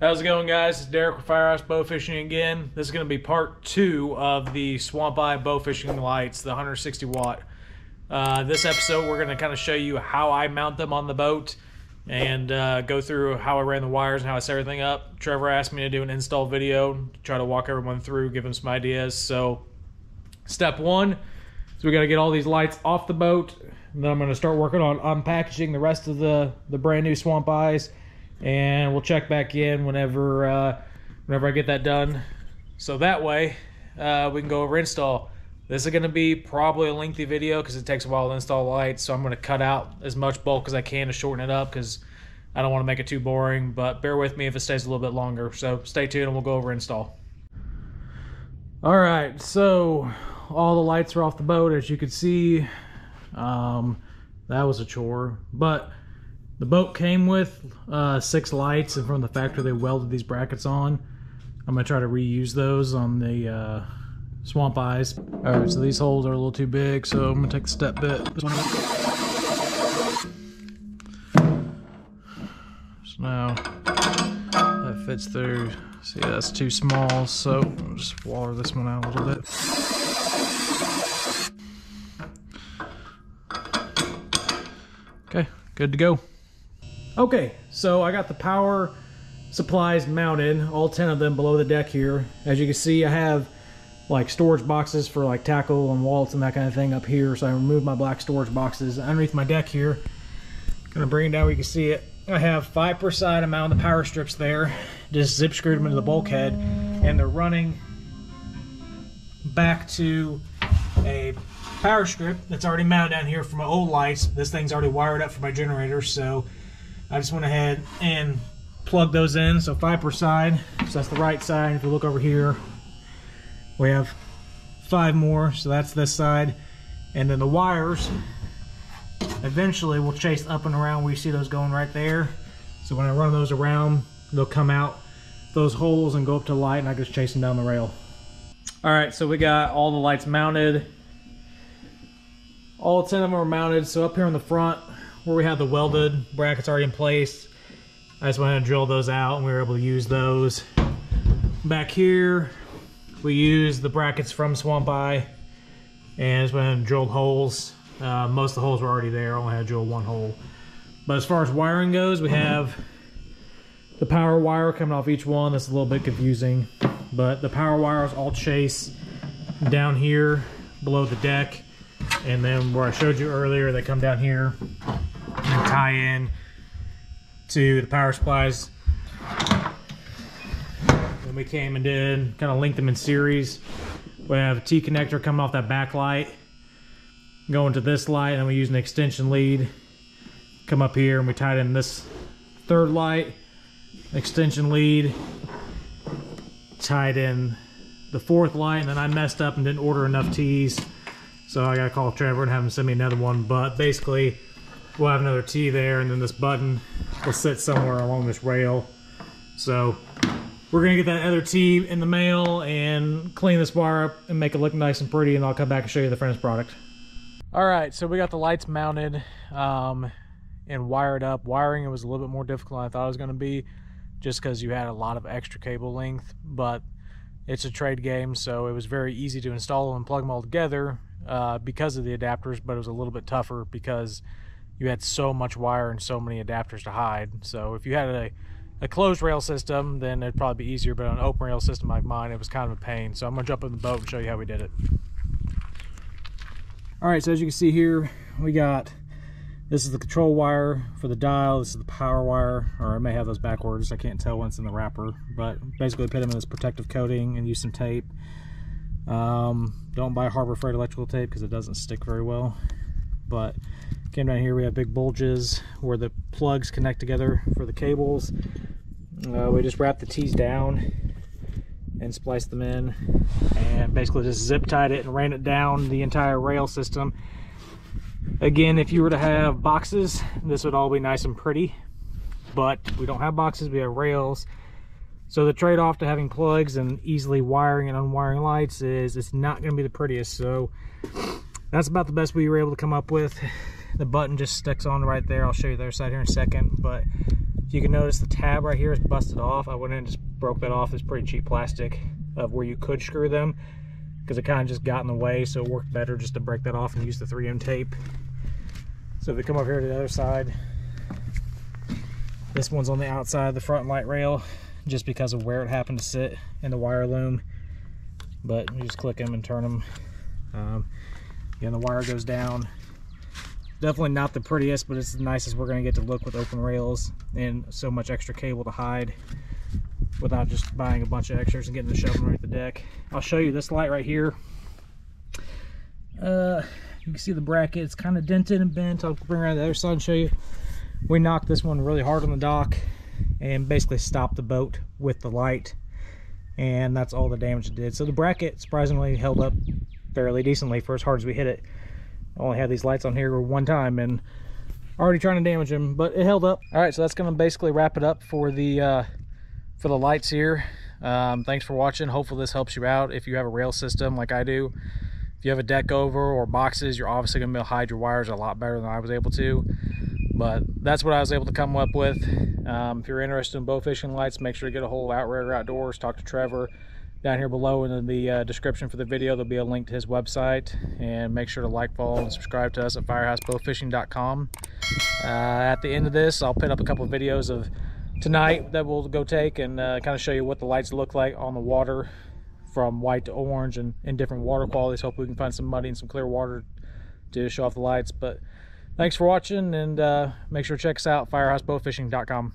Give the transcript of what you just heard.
How's it going, guys? It's Derek with Firehouse Bow Fishing again. This is going to be part two of the Swamp Eye Bow Fishing Lights, the 160 watt. Uh, this episode, we're going to kind of show you how I mount them on the boat and uh, go through how I ran the wires and how I set everything up. Trevor asked me to do an install video, try to walk everyone through, give them some ideas. So, step one is we got to get all these lights off the boat. And then I'm going to start working on unpackaging the rest of the, the brand new Swamp Eyes and we'll check back in whenever uh, whenever I get that done. So that way uh, we can go over install. This is going to be probably a lengthy video because it takes a while to install lights. So I'm going to cut out as much bulk as I can to shorten it up because I don't want to make it too boring. But bear with me if it stays a little bit longer. So stay tuned and we'll go over install. All right, so all the lights are off the boat as you can see. Um, that was a chore, but the boat came with uh, six lights, and from the factory they welded these brackets on. I'm gonna try to reuse those on the uh, swamp eyes. All right, so these holes are a little too big, so I'm gonna take the step bit. So now that fits through. See, that's too small, so I'll just water this one out a little bit. Okay, good to go. Okay, so I got the power supplies mounted, all 10 of them below the deck here. As you can see, I have like storage boxes for like tackle and wallets and that kind of thing up here. So I removed my black storage boxes underneath my deck here. Gonna bring it down where you can see it. I have five per side. I'm mounting the power strips there. Just zip screwed them into the bulkhead and they're running back to a power strip that's already mounted down here for my old lights. This thing's already wired up for my generator, so I just went ahead and plugged those in. So five per side. So that's the right side. If you look over here, we have five more. So that's this side. And then the wires eventually will chase up and around where you see those going right there. So when I run those around, they'll come out those holes and go up to the light and I just chase them down the rail. All right, so we got all the lights mounted. All 10 of them are mounted. So up here in the front, where we have the welded brackets already in place. I just went to drill those out and we were able to use those. Back here, we used the brackets from Swamp Eye and just went and drilled holes. Uh, most of the holes were already there, I only had to drill one hole. But as far as wiring goes, we have the power wire coming off each one. That's a little bit confusing, but the power wires all chase down here below the deck. And then where I showed you earlier, they come down here and tie in to the power supplies. Then we came and did kind of link them in series. We have a T connector coming off that backlight, going to this light, and we use an extension lead. Come up here and we tied in this third light, extension lead, tied in the fourth light, and then I messed up and didn't order enough T's. So I gotta call Trevor and have him send me another one. But basically, we'll have another T there and then this button will sit somewhere along this rail. So we're gonna get that other T in the mail and clean this bar up and make it look nice and pretty and I'll come back and show you the finished product. All right, so we got the lights mounted um, and wired up. Wiring it was a little bit more difficult than I thought it was gonna be just because you had a lot of extra cable length, but it's a trade game, so it was very easy to install them and plug them all together uh, because of the adapters, but it was a little bit tougher because you had so much wire and so many adapters to hide. So if you had a, a closed rail system, then it'd probably be easier. But on an open rail system like mine, it was kind of a pain. So I'm gonna jump in the boat and show you how we did it. All right, so as you can see here, we got, this is the control wire for the dial, this is the power wire, or I may have those backwards, I can't tell it's in the wrapper, but basically put them in this protective coating and use some tape. Um, don't buy Harbor Freight electrical tape because it doesn't stick very well, but Came down here, we have big bulges where the plugs connect together for the cables. Uh, we just wrapped the T's down and spliced them in and basically just zip tied it and ran it down the entire rail system. Again, if you were to have boxes, this would all be nice and pretty, but we don't have boxes, we have rails. So the trade-off to having plugs and easily wiring and unwiring lights is it's not going to be the prettiest. So that's about the best we were able to come up with the button just sticks on right there. I'll show you the other side here in a second. But if you can notice the tab right here is busted off. I went in and just broke that off. It's pretty cheap plastic of where you could screw them because it kind of just got in the way. So it worked better just to break that off and use the 3M tape. So if we come over here to the other side, this one's on the outside of the front light rail just because of where it happened to sit in the wire loom. But you just click them and turn them. Um, again, the wire goes down. Definitely not the prettiest, but it's the nicest we're going to get to look with open rails and so much extra cable to hide without just buying a bunch of extras and getting the shoving right the deck. I'll show you this light right here. Uh, you can see the bracket, it's kind of dented and bent. I'll bring around the other side and show you. We knocked this one really hard on the dock and basically stopped the boat with the light and that's all the damage it did. So the bracket surprisingly held up fairly decently for as hard as we hit it. I only had these lights on here one time and already trying to damage them, but it held up. All right, so that's gonna basically wrap it up for the uh, for the lights here. Um, thanks for watching. Hopefully this helps you out if you have a rail system like I do. If you have a deck over or boxes, you're obviously gonna be able to hide your wires a lot better than I was able to. But that's what I was able to come up with. Um, if you're interested in bow fishing lights, make sure to get a hold of Outrigger Outdoors, talk to Trevor. Down here below in the uh, description for the video, there'll be a link to his website. And make sure to like, follow, and subscribe to us at firehousebowfishing.com. Uh, at the end of this, I'll put up a couple of videos of tonight that we'll go take and uh, kind of show you what the lights look like on the water from white to orange and in different water qualities. Hopefully we can find some muddy and some clear water to show off the lights. But Thanks for watching and uh, make sure to check us out, firehousebowfishing.com.